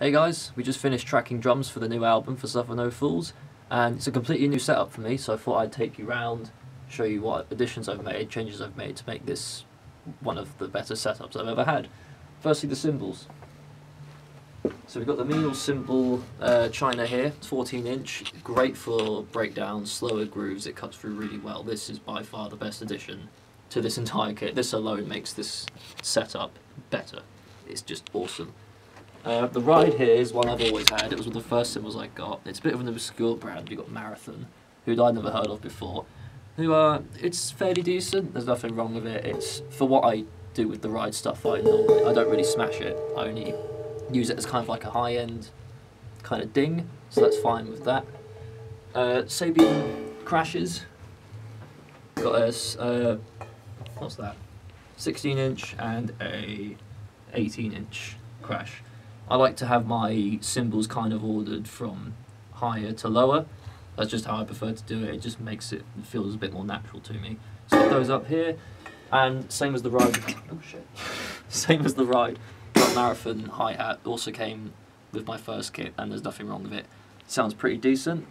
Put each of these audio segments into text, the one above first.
Hey guys, we just finished tracking drums for the new album for Suffer No Fools, and it's a completely new setup for me, so I thought I'd take you round, show you what additions I've made, changes I've made to make this one of the better setups I've ever had. Firstly, the cymbals. So we've got the Meinl cymbal uh, China here, it's 14 inch, great for breakdowns, slower grooves, it cuts through really well. This is by far the best addition to this entire kit. This alone makes this setup better. It's just awesome. Uh, the ride here is one I've always had. It was one of the first cymbals I got. It's a bit of an obscure brand. You've got Marathon, who I'd never heard of before. Who are, uh, it's fairly decent. There's nothing wrong with it. It's for what I do with the ride stuff. I normally I don't really smash it. I only use it as kind of like a high end kind of ding. So that's fine with that. Uh, Sabian crashes. Got a uh, what's that? 16 inch and a 18 inch crash. I like to have my cymbals kind of ordered from higher to lower. That's just how I prefer to do it. It just makes it, feels a bit more natural to me. So those up here, and same as the ride. Oh shit! same as the ride. Got marathon hi hat also came with my first kit, and there's nothing wrong with it. Sounds pretty decent.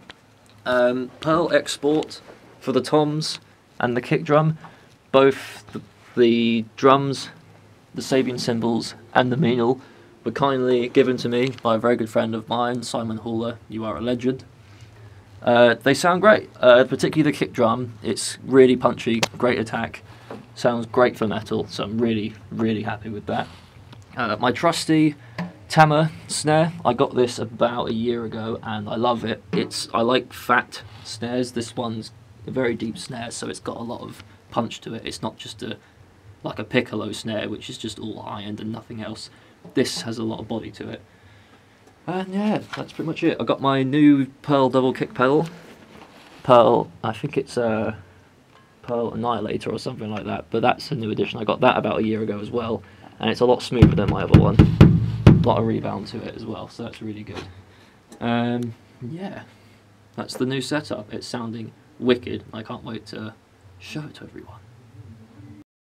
Um, Pearl export for the toms and the kick drum. Both the, the drums, the Sabian cymbals, and the Meinl were kindly given to me by a very good friend of mine, Simon Haller. You are a legend. Uh, they sound great, uh, particularly the kick drum. It's really punchy, great attack. Sounds great for metal, so I'm really, really happy with that. Uh, my trusty Tama snare, I got this about a year ago and I love it. It's I like fat snares. This one's a very deep snare, so it's got a lot of punch to it. It's not just a like a piccolo snare, which is just all high and nothing else. This has a lot of body to it. And yeah, that's pretty much it. I got my new Pearl double kick pedal. Pearl, I think it's a Pearl Annihilator or something like that, but that's a new addition. I got that about a year ago as well, and it's a lot smoother than my other one. A lot of rebound to it as well, so that's really good. Um, yeah, that's the new setup. It's sounding wicked. I can't wait to show it to everyone.